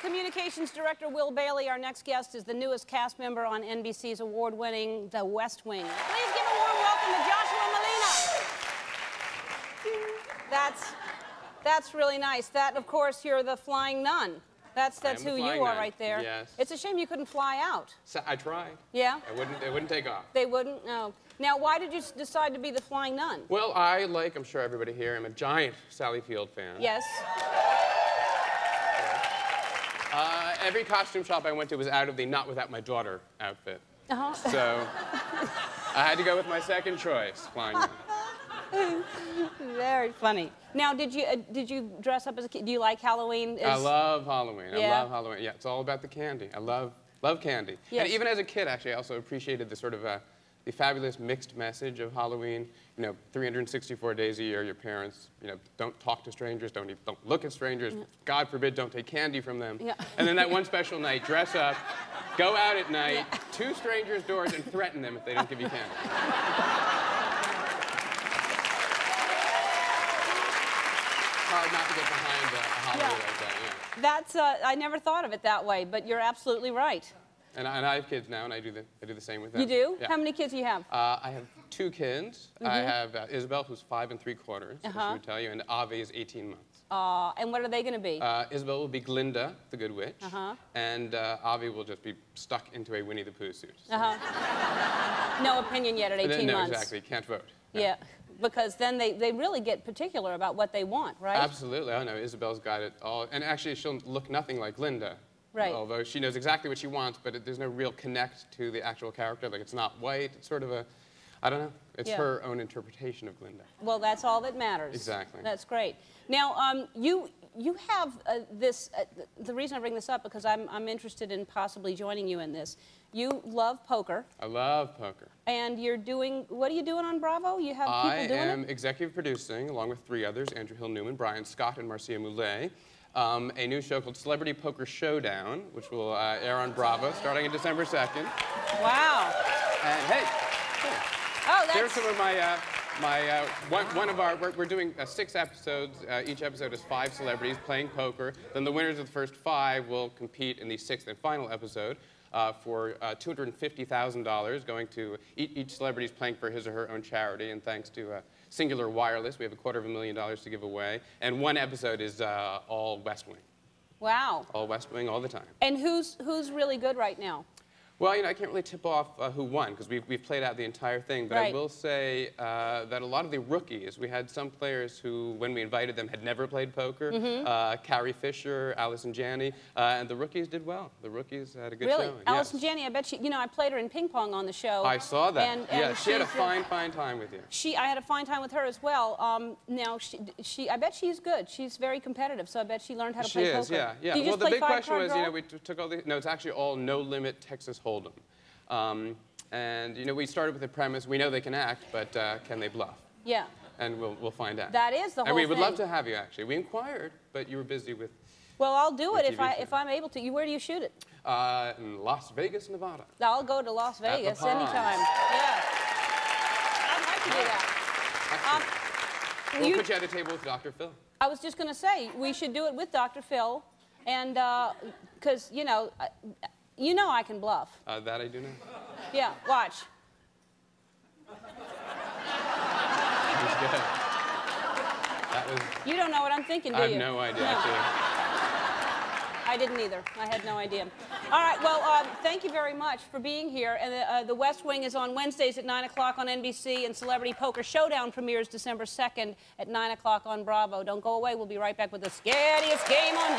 Communications Director Will Bailey. Our next guest is the newest cast member on NBC's award-winning The West Wing. Please give a warm welcome to Joshua Malina. That's, that's really nice. That, of course, you're the flying nun. That's, that's who you are nun. right there. Yes. It's a shame you couldn't fly out. So I tried. Yeah? It wouldn't. It wouldn't take off. They wouldn't? No. Now, why did you decide to be the flying nun? Well, I like. I'm sure everybody here. I'm a giant Sally Field fan. Yes. Uh, every costume shop I went to was out of the "not without my daughter" outfit. Uh-huh. So I had to go with my second choice, flying. Very funny. Now, did you uh, did you dress up as a kid? Do you like Halloween? I love Halloween. I love Halloween. Yeah, it's all about the candy. I love love candy. Yes. And even as a kid, actually, I also appreciated the sort of uh, the fabulous mixed message of Halloween. You know, 364 days a year, your parents, you know, don't talk to strangers, don't even, don't look at strangers. God forbid, don't take candy from them. Yeah. And then that one special night, dress up, go out at night, to strangers' doors, and threaten them if they don't give you candy. Hard not to get behind a, a holiday Yeah. like that. Yeah. That's uh, I never thought of it that way, but you're absolutely right. And I, and I have kids now, and I do the, I do the same with them. You do? Yeah. How many kids do you have? Uh, I have two kids. I have uh, Isabel, who's five and three quarters, as Mm-hmm. Uh-huh. she would tell you, and Avi is 18 months. Uh, and what are they going to be? Uh, Isabel will be Glinda, the Good Witch, Uh-huh. and uh, Avi will just be stuck into a Winnie the Pooh suit. So- Uh-huh. no opinion yet at 18 no, months. exactly. Can't vote. Yeah, because then they, they really get particular about what they want, right? Absolutely. I know. Isabel's got it all. And actually, she'll look nothing like Glinda. Right. Although she knows exactly what she wants, but it, there's no real connect to the actual character. Like, it's not white. It's sort of a, I don't know. It's Yeah. her own interpretation of Glinda. Well, that's all that matters. Exactly. That's great. Now, um, you you have uh, this. Uh, the reason I bring this up because I'm I'm interested in possibly joining you in this. You love poker, I love poker. and you're doing. What are you doing on Bravo? You have people I doing it. I am executive producing, along with three others, Andrew Hill Newman, Brian Scott, and Marcia Moulet, um, a new show called Celebrity Poker Showdown, which will uh, air on Bravo starting on December 2nd. Wow. And hey, Oh, here's that's. some of my, uh, my uh, one, one of our, we're, we're doing uh, six episodes. Uh, each episode is five celebrities playing poker. Then the winners of the first five will compete in the sixth and final episode. Uh, for uh, $250,000 going to each, each celebrity is playing for his or her own charity. And thanks to uh, Cingular Wireless, we have a quarter of a million dollars to give away. And one episode is uh, all West Wing. Wow. All West Wing all the time. And who's who's really good right now? Well, you know, I can't really tip off uh, who won because we've, we've played out the entire thing. But I will say uh, that a lot of the rookies, we had some players who, when we invited them, had never played poker. Mm-hmm. Uh, Carrie Fisher, Allison Janney, uh, and the rookies did well. The rookies had a good really, showing. Alison yes. Janney. I bet she. You know, I played her in ping pong on the show. I saw that. And, and yeah, she had a fine, fine time with you. She, I had a fine time with her as well. Um, now, she, she, I bet she's good. She's very competitive, so I bet she learned how to She play is, poker. yeah, yeah. Do you well, the big question was, draw? you know, we t- took all the. No, it's actually all no limit Texas Hold'em. Um, and you know, we started with the premise: we know they can act, but uh, can they bluff? yeah, And we'll, we'll find out. that is the whole and we would love to have you actually. We inquired, but you were busy with Well, I'll do it if TV I show. if I'm able to. You, where do you shoot it? uh, in Las Vegas, Nevada. I'll go to Las the Vegas Palms. anytime. Yeah, I'd like to do that. Um, we'll you- put you at a table with Dr. Phil. I was just going to say we should do it with Dr. Phil, and because you know, I, you know I can bluff. Uh, that I do know. Yeah, watch. He's good. That was. You don't know what I'm thinking, do you? I have no idea. Actually. I didn't either. I had no idea. All right. Well, uh, thank you very much for being here. And the, uh, the West Wing is on Wednesdays at 9 o'clock on NBC, and Celebrity Poker Showdown premieres December 2nd at 9 o'clock on Bravo. Don't go away. We'll be right back with the scariest game on